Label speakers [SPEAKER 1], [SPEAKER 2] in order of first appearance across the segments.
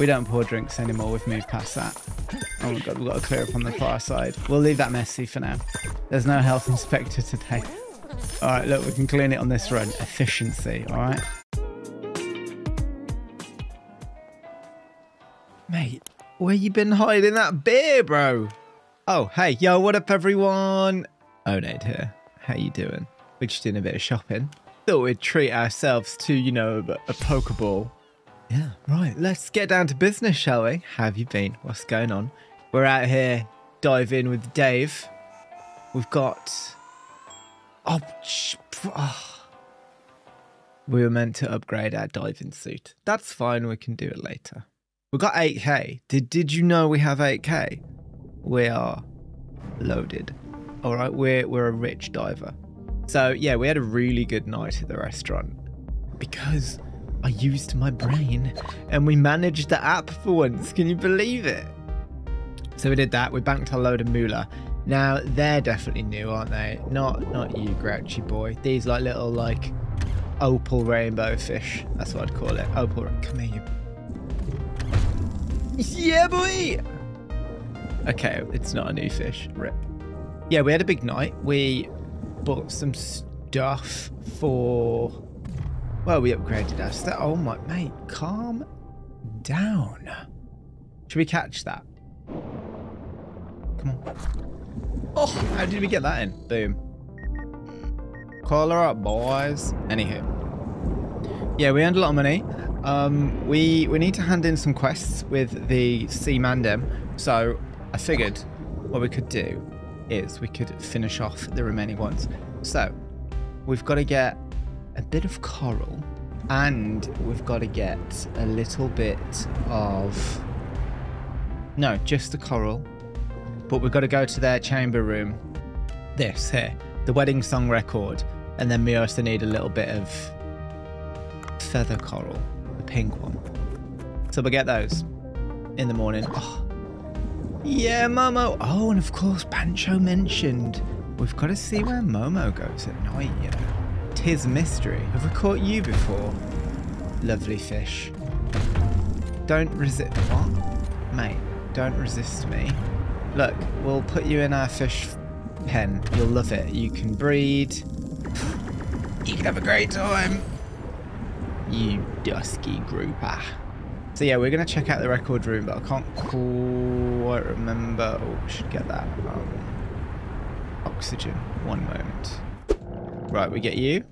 [SPEAKER 1] We don't pour drinks anymore. We've moved past that. Oh my god, we've got to clear up on the far side. We'll leave that messy for now. There's no health inspector today. All right, look, we can clean it on this run. Efficiency, all right? Mate, where you been hiding that beer, bro? Oh, hey, yo, what up, everyone? onaeD here. How you doing? We're just doing a bit of shopping. Thought we'd treat ourselves to, you know, a, Pokeball. Yeah, right. Let's get down to business, shall we? How have you been? What's going on? We're out here dive in with Dave. We've got. Oh, oh. We were meant to upgrade our diving suit. That's fine. We can do it later. We got 8k. Did Did you know we have 8k? We are loaded. All right, we're we're a rich diver. So yeah, we had a really good night at the restaurant because I used my brain and we managed the app for once. Can you believe it? So we did that. We banked a load of moolah. Now they're definitely new, aren't they? Not not you, grouchy boy. These like little like opal rainbow fish. That's what I'd call it. Opal. Come here, you. Yeah, boy. Okay, it's not a new fish. Rip. Yeah, we had a big night. We bought some stuff for. Well, we upgraded us. Oh my mate, calm down. Should we catch that? Come on. Oh, how did we get that in? Boom. Call her up, boys. Anywho. Yeah, we earned a lot of money. Um, we we need to hand in some quests with the Sea Mandem. So I figured what we could do is we could finish off the remaining ones. So we've got to get a bit of coral and we've got to get a little bit of no just the coral but we've got to go to their chamber room. This here the wedding song record and then we also need a little bit of feather coral the pink one. So we'll get those in the morning. Oh, yeah momo. Oh and of course Bancho mentioned we've got to see where momo goes at night you know Tis mystery. Have we caught you before? Lovely fish. Don't resist. What? Mate, don't resist me. Look, we'll put you in our fish pen. You'll love it. You can breed. You can have a great time. You dusky grouper. So yeah, we're going to check out the record room, but I can't quite remember. Oh, we should get that. Um, oxygen. One moment. Right, we get you.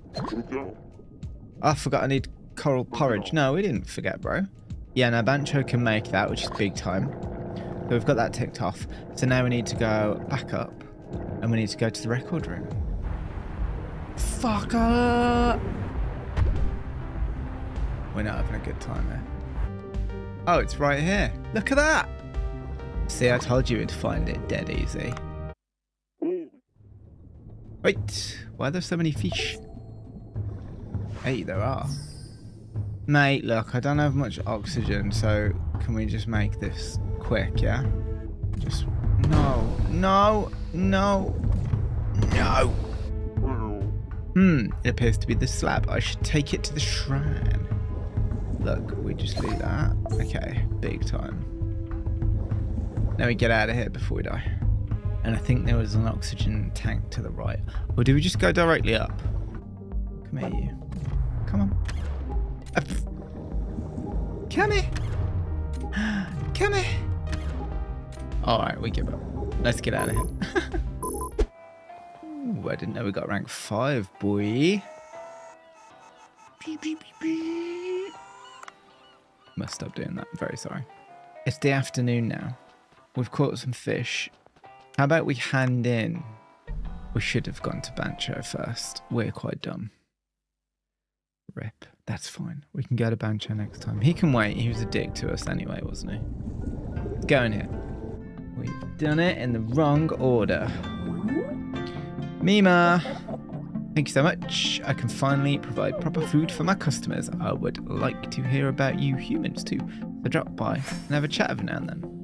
[SPEAKER 1] I forgot I need coral porridge. No, we didn't forget, bro. Yeah, now Bancho can make that, which is big time. So we've got that ticked off. So now we need to go back up. And we need to go to the record room. Fucker! We're not having a good time here. Oh, it's right here. Look at that! See, I told you we'd find it dead easy. Wait, why are there so many fish? Hey, there are. Mate, look, I don't have much oxygen, so can we just make this quick, yeah? Just, no, no, no, no. Hmm, it appears to be the slab. I should take it to the shrine. Look, we just leave that. Okay, big time. Now we get out of here before we die. And I think there was an oxygen tank to the right. Or do we just go directly up? Come here, you. Come on. Come here. Come here. Alright, we give up. Let's get out of here. Ooh, I didn't know we got rank 5, boy. Must stop doing that. I'm very sorry. It's the afternoon now. We've caught some fish how about we hand in? We should have gone to Bancho first. We're quite dumb. Rip. That's fine. We can go to Bancho next time. He can wait. He was a dick to us anyway, wasn't he? Let's go in here. We've done it in the wrong order. Mima! Thank you so much. I can finally provide proper food for my customers. I would like to hear about you humans too. So drop by and have a chat every now and then.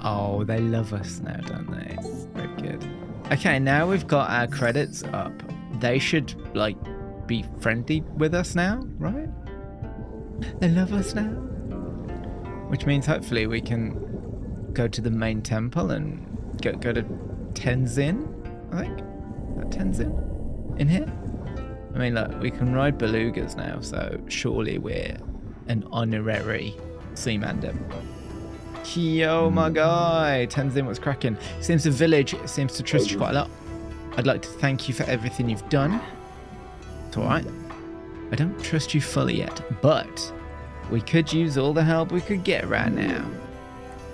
[SPEAKER 1] Oh, they love us now, don't they? Very good. Okay, now we've got our credits up. They should, like, be friendly with us now, right? They love us now. which means hopefully we can go to the main temple and go, go to Tenzin, I think. That Tenzin? In here? I mean, look, we can ride belugas now, so surely we're an honorary sea Seamander. Yo, my guy. Tenzin, what's cracking? Seems the village seems to trust you quite a lot. I'd like to thank you for everything you've done. It's alright. I don't trust you fully yet, but we could use all the help we could get right now.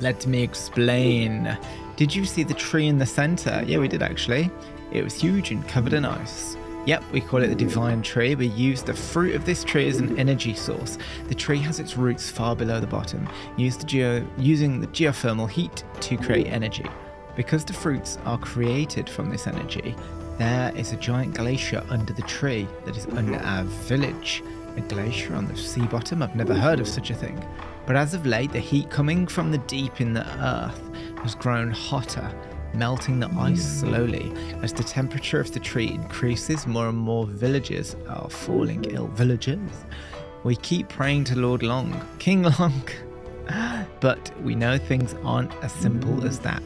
[SPEAKER 1] Let me explain. Did you see the tree in the center? Yeah, we did actually. It was huge and covered in ice. Yep, we call it the divine tree. We use the fruit of this tree as an energy source. The tree has its roots far below the bottom, the geo- using the geothermal heat to create energy. Because the fruits are created from this energy, there is a giant glacier under the tree that is under our village. A glacier on the sea bottom? I've never heard of such a thing. But as of late, the heat coming from the deep in the earth has grown hotter, melting the ice slowly. As the temperature of the tree increases, more and more villagers are falling ill. Villagers? We keep praying to Lord Long, King Long. but we know things aren't as simple as that.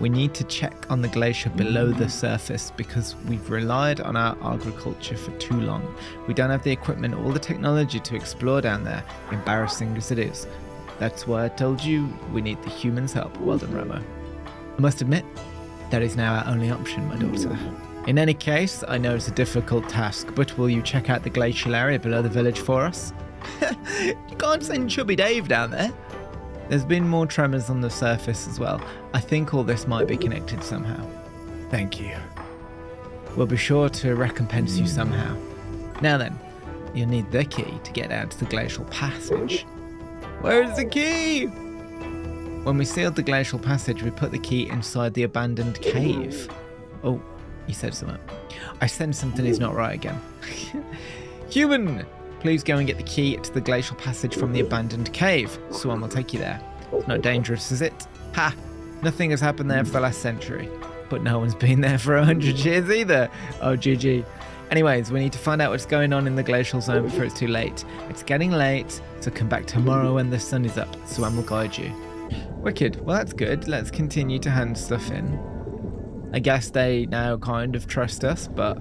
[SPEAKER 1] We need to check on the glacier below the surface because we've relied on our agriculture for too long. We don't have the equipment or the technology to explore down there, embarrassing as it is. That's why I told you we need the humans' help. Well done, Ramo. I must admit, that is now our only option, my daughter. In any case, I know it's a difficult task, but will you check out the glacial area below the village for us? you can't send Chubby Dave down there. There's been more tremors on the surface as well. I think all this might be connected somehow. Thank you. We'll be sure to recompense you somehow. Now then, you'll need the key to get out to the glacial passage. Where's the key? When we sealed the glacial passage, we put the key inside the abandoned cave. Oh, he said something. I sense something is not right again. Human! Please go and get the key to the glacial passage from the abandoned cave. Someone will take you there. It's not dangerous, is it? Ha! Nothing has happened there for the last century. But no one's been there for a hundred years either. Oh, GG. Anyways, we need to find out what's going on in the glacial zone before it's too late. It's getting late, so come back tomorrow when the sun is up. Swan will guide you. Wicked. Well, that's good. Let's continue to hand stuff in. I guess they now kind of trust us, but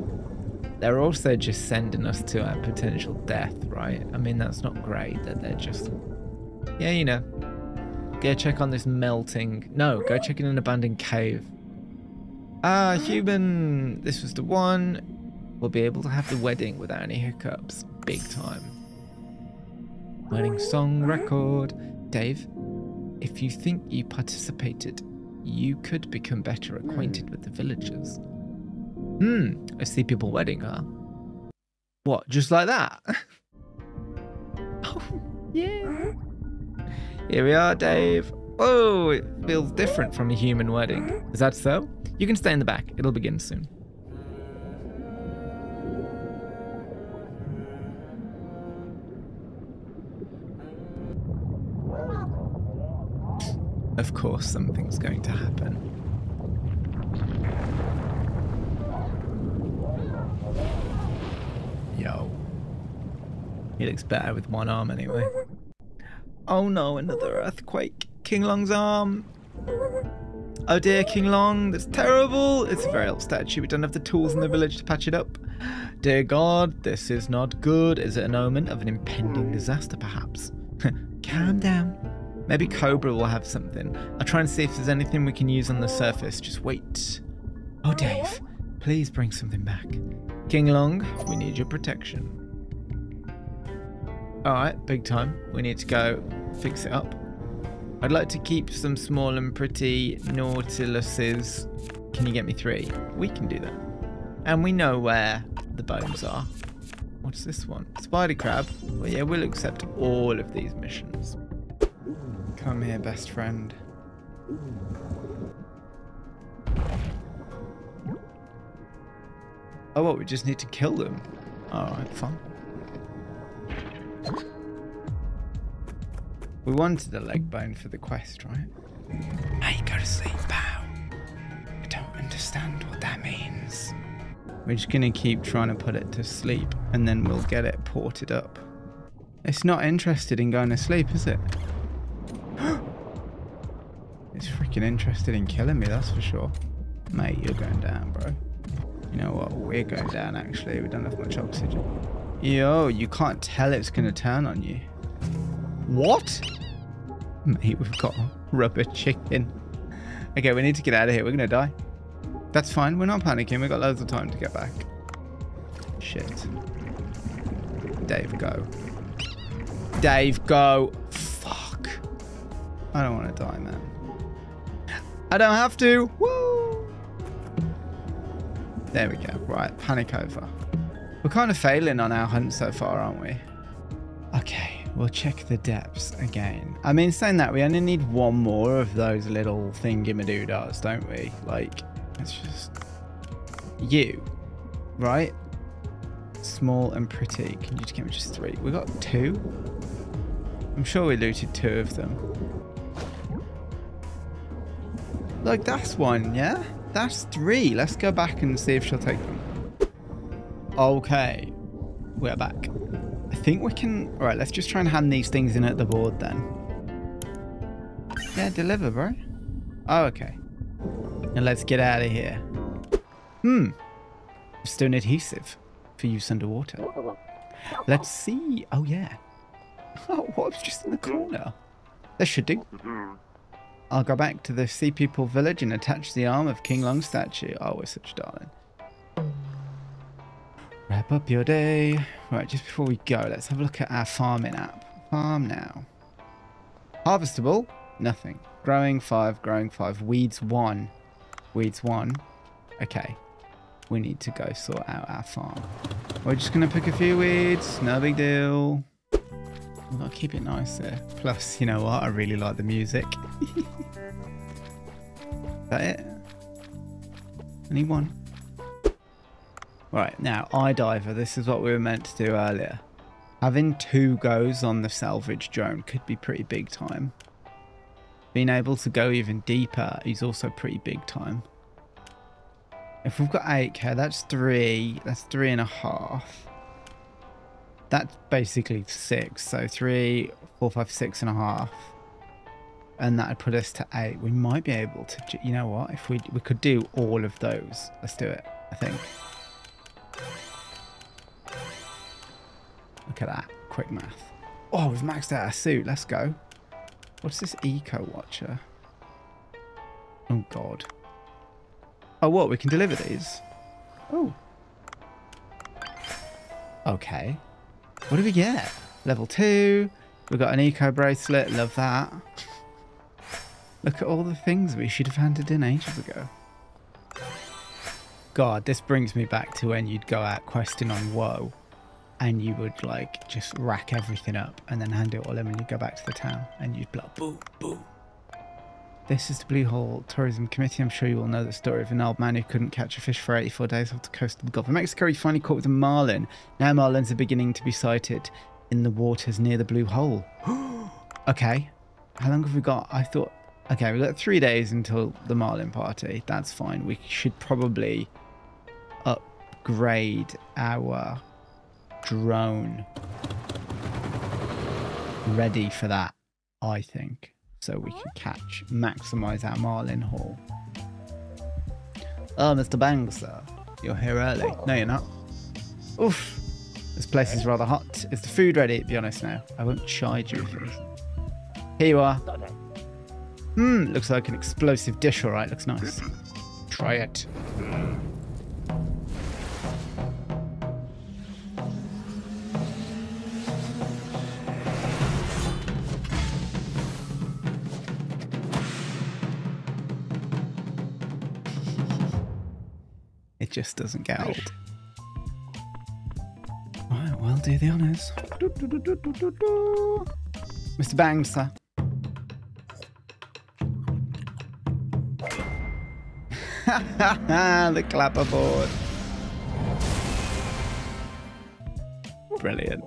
[SPEAKER 1] they're also just sending us to our potential death, right? I mean, that's not great that they're just. Yeah, you know. Go check on this melting. No, go check in an abandoned cave. Ah, human. This was the one. We'll be able to have the wedding without any hiccups. Big time. Wedding song record. Dave, if you think you participated, you could become better acquainted with the villagers. Hmm, a sleepable wedding, huh? What, just like that? oh, yeah. Here we are, Dave. Oh, it feels different from a human wedding. Is that so? You can stay in the back. It'll begin soon. Of course, something's going to happen. Yo. He looks better with one arm anyway. Oh no, another earthquake. King Long's arm. Oh dear, King Long, that's terrible. It's a very old statue. We don't have the tools in the village to patch it up. Dear God, this is not good. Is it an omen of an impending disaster, perhaps? Calm down. Maybe Cobra will have something. I'll try and see if there's anything we can use on the surface. Just wait. Oh, Dave, please bring something back. King Long, we need your protection. Alright, big time. We need to go fix it up. I'd like to keep some small and pretty Nautiluses. Can you get me three? We can do that. And we know where the bones are. What's this one? Spider crab. Well, yeah, we'll accept all of these missions. Come here, best friend. Oh, what? We just need to kill them. Alright, fine. We wanted a leg bone for the quest, right? Hey, go to sleep, pal. I don't understand what that means. We're just gonna keep trying to put it to sleep and then we'll get it ported up. It's not interested in going to sleep, is it? Freaking interested in killing me, that's for sure. Mate, you're going down, bro. You know what? We're going down, actually. We don't have much oxygen. Yo, you can't tell it's going to turn on you. What? Mate, we've got rubber chicken. Okay, we need to get out of here. We're going to die. That's fine. We're not panicking. We've got loads of time to get back. Shit. Dave, go. Dave, go. Fuck. I don't want to die, man. I don't have to. Woo! There we go. Right, panic over. We're kind of failing on our hunt so far, aren't we? Okay, we'll check the depths again. I mean, saying that, we only need one more of those little thingy-madoodas, don't we? Like, it's just... You, right? Small and pretty. Can you just give me just three? We got two? I'm sure we looted two of them. Like, that's one, yeah? That's three. Let's go back and see if she'll take them. Okay. We're back. I think we can... Alright, let's just try and hand these things in at the board then. Yeah, deliver, bro. Oh, okay. Now let's get out of here. Hmm. Stone adhesive for use underwater. Let's see. Oh, yeah. Oh, what was just in the corner? This should do. I'll go back to the Sea People village and attach the arm of King Long's statue. Oh, we're such darling. Wrap up your day. Right, just before we go, let's have a look at our farming app. Farm now. Harvestable? Nothing. Growing 5, growing 5. Weeds 1. Weeds 1. Okay. We need to go sort out our farm. We're just going to pick a few weeds. No big deal. We've got to keep it nice there. Plus, you know what? I really like the music. Is that it? Anyone? Right, now, eye diver. This is what we were meant to do earlier. Having two goes on the salvage drone could be pretty big time. Being able to go even deeper is also pretty big time. If we've got 8k, that's three. That's three and a half. That's basically six. So three, four, five, six and a half. And that would put us to eight. We might be able to, you know what? If we, we could do all of those. Let's do it, I think. Look at that. Quick math. Oh, we've maxed out our suit. Let's go. What's this Eco Watcher? Oh, God. Oh, what? We can deliver these? Oh. Okay. What do we get? Level 2. We've got an Eco Bracelet. Love that. Look at all the things we should have handed in ages ago. God, this brings me back to when you'd go out questing on WoW and you would like just rack everything up and then hand it all in when you go back to the town and you'd be like boom boom this is the blue hole tourism committee. I'm sure you all know the story of an old man who couldn't catch a fish for 84 days off the coast of the gulf of mexico. He finally caught with a marlin. Now marlins are beginning to be sighted in the waters near the blue hole. Okay. How long have we got? I thought okay we've got three days until the marlin party. That's fine. We should probably upgrade our drone. Ready for that, I think. So we can catch, maximize our marlin haul. Oh, Mr. Bangs, sir. you're here early. No, you're not. Oof. This place is rather hot. Is the food ready? Be honest now. I won't chide you if it isn't. Here you are. Hmm, looks like an explosive dish, all right. Looks nice. Try it. Just doesn't get old. Right, well, do the honours. Mr. Bangs, sir. the clapperboard. Brilliant.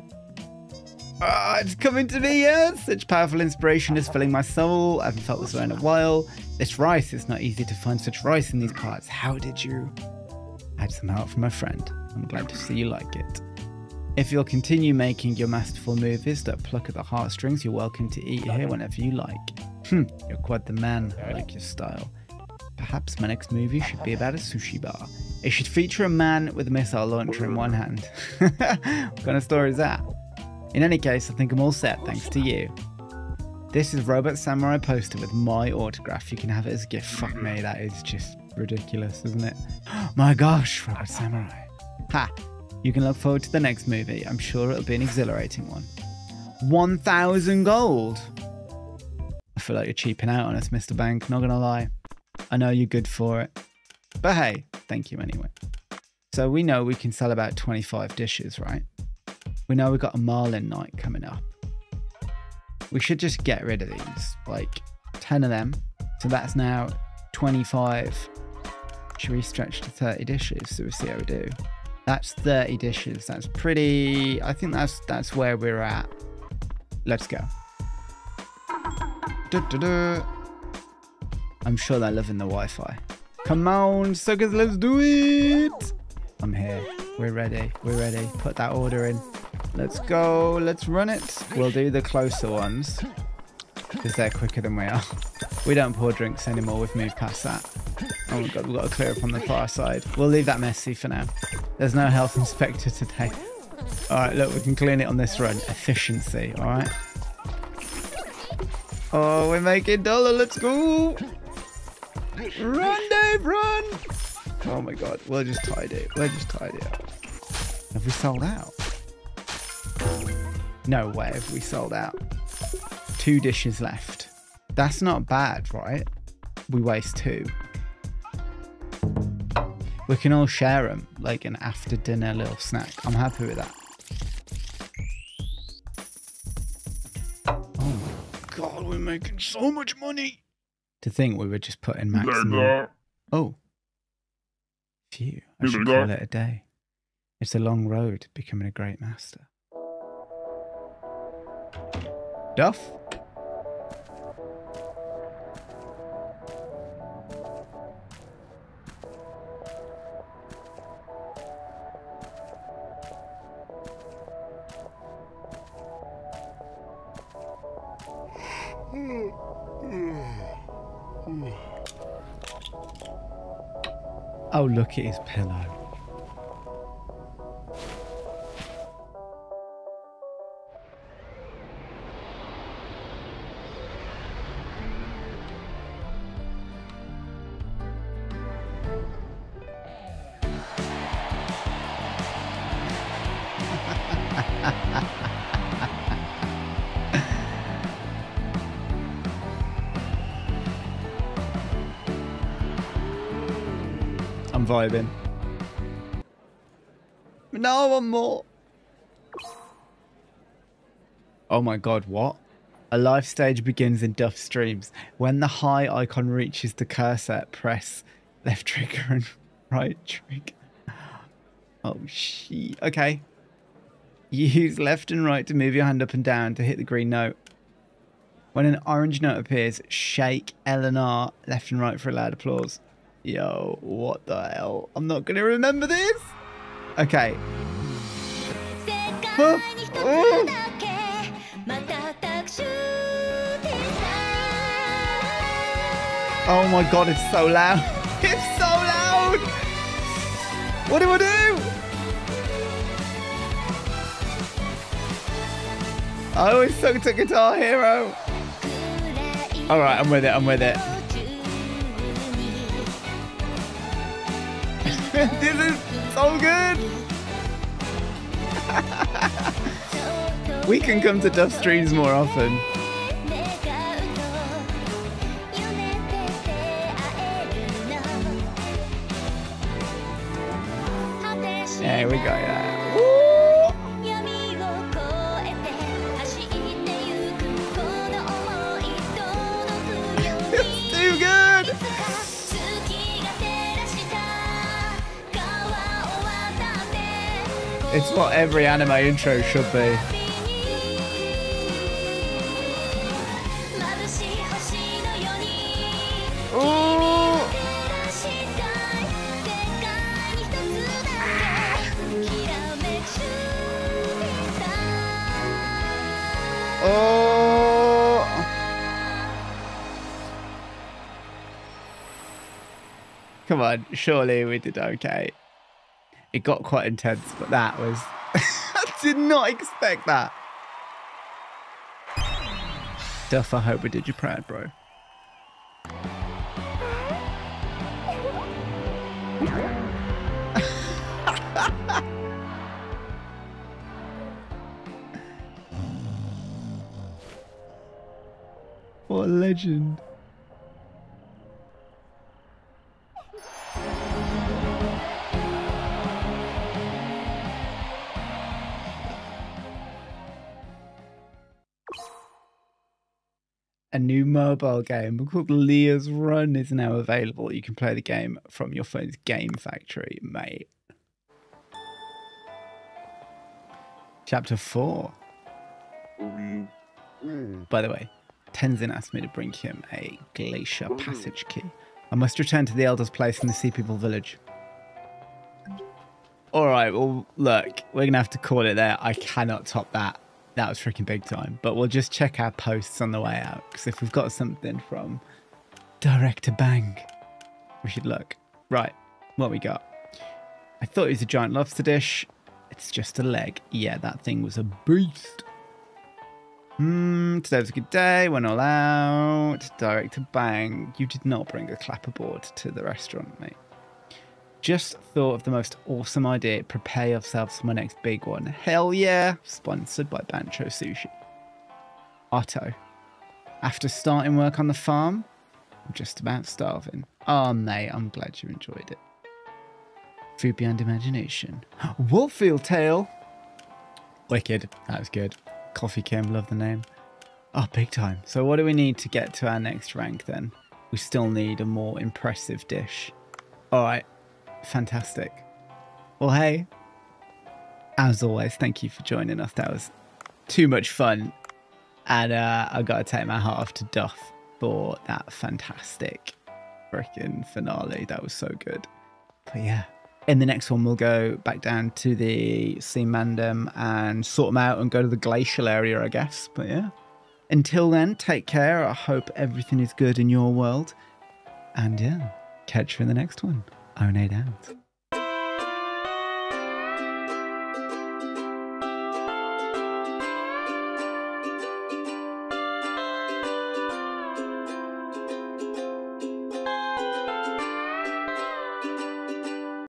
[SPEAKER 1] Ah, it's coming to me, yes! Such powerful inspiration is filling my soul. I haven't felt this way in a while. This rice, it's not easy to find such rice in these parts. How did you? Some help from a friend. I'm glad to see you like it. If you'll continue making your masterful movies that pluck at the heartstrings, you're welcome to eat here whenever you like. Hmm, you're quite the man. I like your style. Perhaps my next movie should be about a sushi bar. It should feature a man with a missile launcher in one hand. what kind of story is that? In any case, I think I'm all set thanks to you. This is Robot Samurai poster with my autograph. You can have it as a gift. Fuck me, that is just ridiculous, isn't it? my gosh, Robot Samurai. Ha! You can look forward to the next movie. I'm sure it'll be an exhilarating one. 1,000 gold! I feel like you're cheaping out on us, Mr. Bang, not gonna lie. I know you're good for it. But hey, thank you anyway. So we know we can sell about 25 dishes, right? We know we've got a Marlin night coming up. We should just get rid of these, like 10 of them. So that's now 25. Should we stretch to 30 dishes? So we'll see how we do. That's 30 dishes. That's pretty, I think that's that's where we're at. Let's go. Du -du -du. I'm sure they're loving the Wi-Fi. Come on, suckers, let's do it. I'm here. We're ready. We're ready. Put that order in. Let's go. Let's run it. We'll do the closer ones because they're quicker than we are. We don't pour drinks anymore. We've moved past that. Oh my god, we've got to clear up on the far side. We'll leave that messy for now. There's no health inspector today. All right, look, we can clean it on this run. Efficiency, all right? Oh, we're making dollar. Let's go. Run, Dave, run. Oh my god, we'll just tidy it. We'll just tidy it. Have we sold out? No way have we sold out. Two dishes left. That's not bad, right? We waste two. We can all share them, like an after dinner little snack. I'm happy with that. Oh my god, we're making so much money. To think we were just putting maximum. Oh. Phew, I should call it a day. It's a long road becoming a great master. Duff? Oh, look at his pillow. I'm vibing. No, one more. Oh my god, what? A life stage begins in Duff's Dreams. When the high icon reaches the cursor, press left trigger and right trigger. Oh, shit. Okay. Use left and right to move your hand up and down to hit the green note. When an orange note appears, shake L and R left and right for a loud applause. Yo, what the hell? I'm not going to remember this. Okay. Oh, oh. Oh my god, it's so loud. It's so loud. What do I do? Oh, I always sucked at Guitar Hero. All right, I'm with it. I'm with it. this is so good. we can come to Duff's Dreams more often. There we go. That's what every anime intro should be. Oh. Come on, surely we did okay. It got quite intense, but that was... I did not expect that. Duff, I hope we did you proud, bro. what a legend. A new mobile game called Leah's Run is now available. You can play the game from your phone's game factory, mate. Chapter 4. By the way, Tenzin asked me to bring him a glacier passage key. I must return to the Elder's place in the Sea People village. Alright, well, look, we're going to have to call it there. I cannot top that that was freaking big time. But we'll just check our posts on the way out because if we've got something from Director Bang, we should look. Right, what we got? I thought it was a giant lobster dish. It's just a leg. Yeah, that thing was a beast. Hmm, today was a good day. Went all out. Director Bang, you did not bring a clapperboard to the restaurant, mate. Just thought of the most awesome idea. Prepare yourselves for my next big one. Hell yeah! Sponsored by Bancho Sushi. Otto. After starting work on the farm, I'm just about starving. Oh, mate, I'm glad you enjoyed it. Food beyond imagination. Wolffield Tale. Wicked. That was good. Coffee Kim, love the name. Oh, big time. So what do we need to get to our next rank then? We still need a more impressive dish. All right, Fantastic. Well, hey, as always, thank you for joining us. That was too much fun. And uh, I've got to take my hat off to Duff for that fantastic freaking finale. That was so good. But yeah, in the next one, we'll go back down to the Simandem and sort them out and go to the glacial area, I guess. But yeah, until then, take care. I hope everything is good in your world. And yeah, catch you in the next one. Own out.